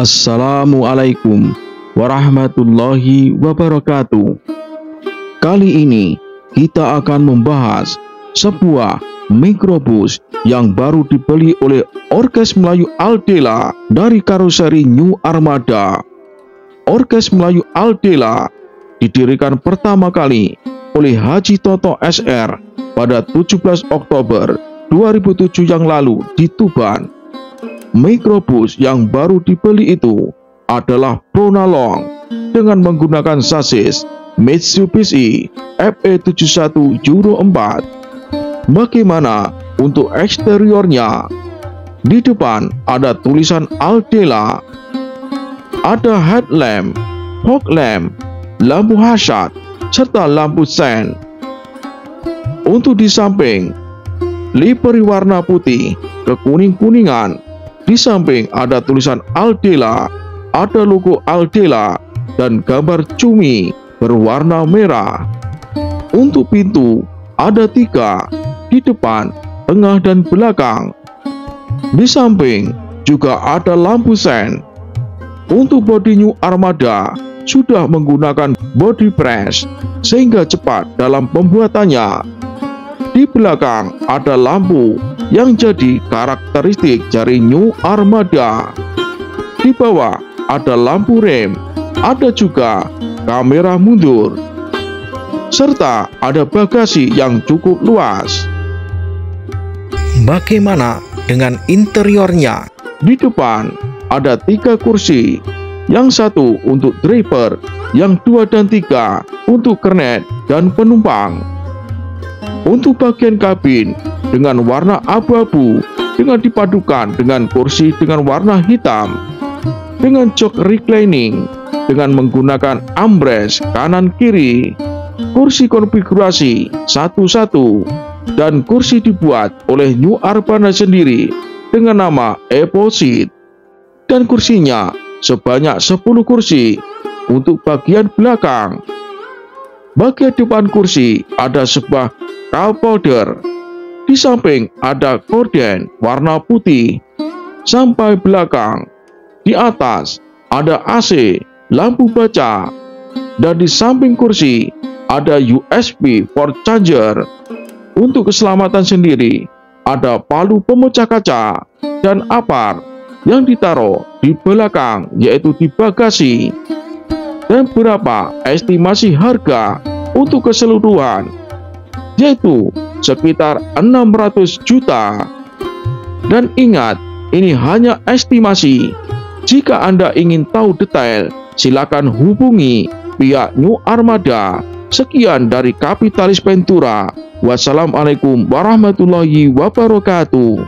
Assalamualaikum warahmatullahi wabarakatuh. Kali ini kita akan membahas sebuah mikrobus yang baru dibeli oleh Orkes Melayu Aldela dari karoseri New Armada. Orkes Melayu Aldela didirikan pertama kali oleh Haji Toto SR pada 17 Oktober 2007 yang lalu di Tuban mikrobus yang baru dibeli itu adalah Pronalong dengan menggunakan sasis Mitsubishi FE71 Euro 4. Bagaimana untuk eksteriornya? Di depan ada tulisan Aldela, ada headlamp, fog lamp, lampu hasad, serta lampu sen. Untuk di samping, livery warna putih kekuning-kuningan di samping ada tulisan Aldela, ada logo Aldela, dan gambar cumi berwarna merah. Untuk pintu ada tiga, di depan, tengah, dan belakang. Di samping juga ada lampu sen. Untuk bodi New Armada sudah menggunakan body press sehingga cepat dalam pembuatannya. Di belakang ada lampu yang jadi karakteristik dari New Armada. Di bawah ada lampu rem, ada juga kamera mundur, serta ada bagasi yang cukup luas. Bagaimana dengan interiornya? Di depan ada tiga kursi, yang satu untuk driver, yang dua dan tiga untuk kernet dan penumpang. Untuk bagian kabin dengan warna abu-abu dengan dipadukan dengan kursi dengan warna hitam dengan jok reclining dengan menggunakan armrest kanan kiri kursi konfigurasi satu-satu dan kursi dibuat oleh New Arbana sendiri dengan nama Evo dan kursinya sebanyak 10 kursi untuk bagian belakang bagian depan kursi ada sebuah cup holder di samping ada korden warna putih sampai belakang. Di atas ada AC, lampu baca, dan di samping kursi ada USB port charger. Untuk keselamatan sendiri, ada palu pemecah kaca dan apar yang ditaruh di belakang yaitu di bagasi. Dan berapa estimasi harga untuk keseluruhan yaitu sekitar 600 juta. Dan ingat, ini hanya estimasi. Jika Anda ingin tahu detail, silakan hubungi pihak New Armada. Sekian dari Kapitalis Ventura. Wassalamualaikum warahmatullahi wabarakatuh.